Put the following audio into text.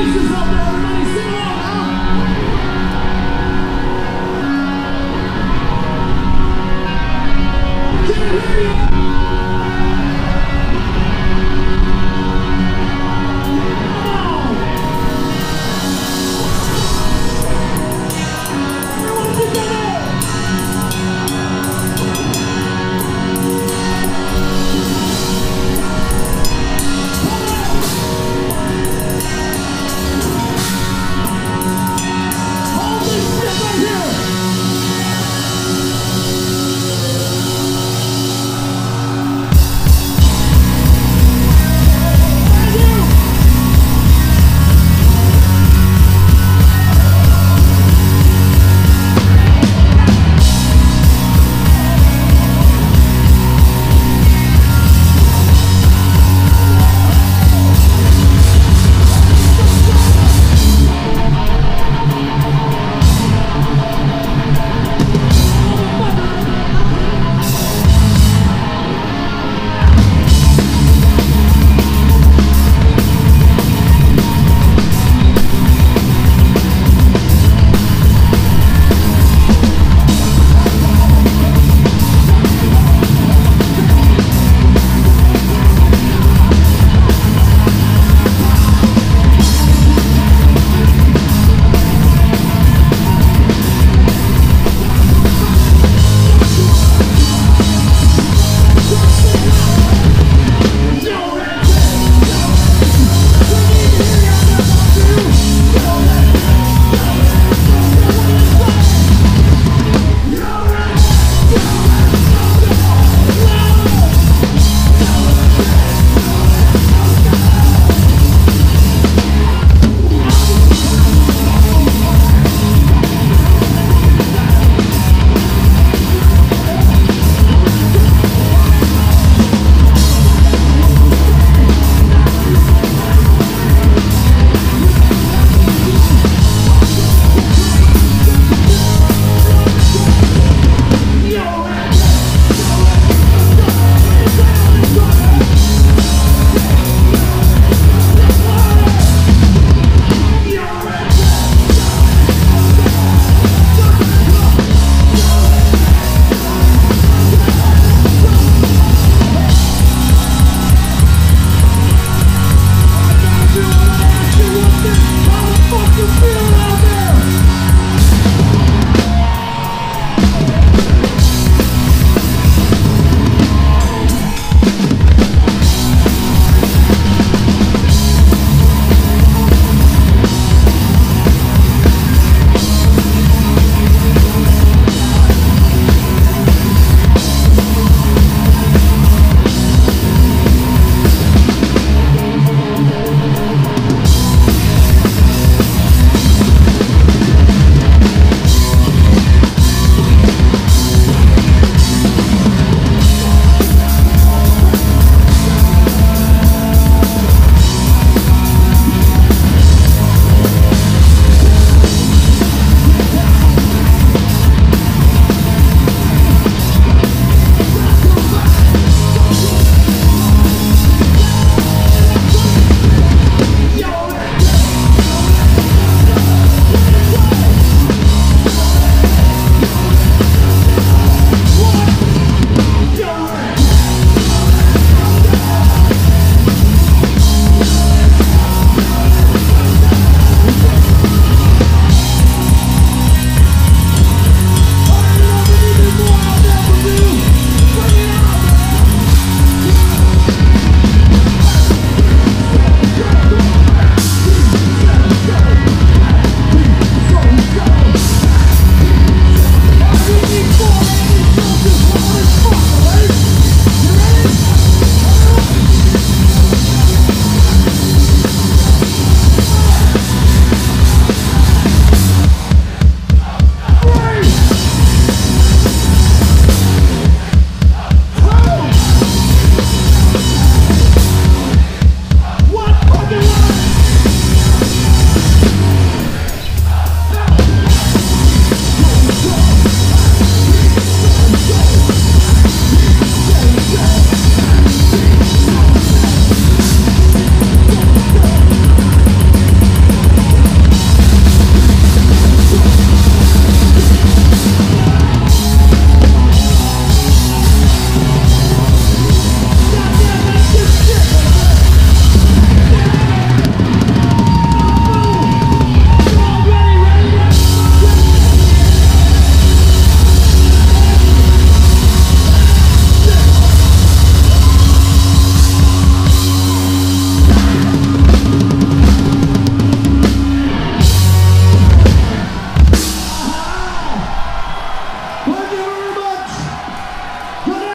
voices up there, everybody sing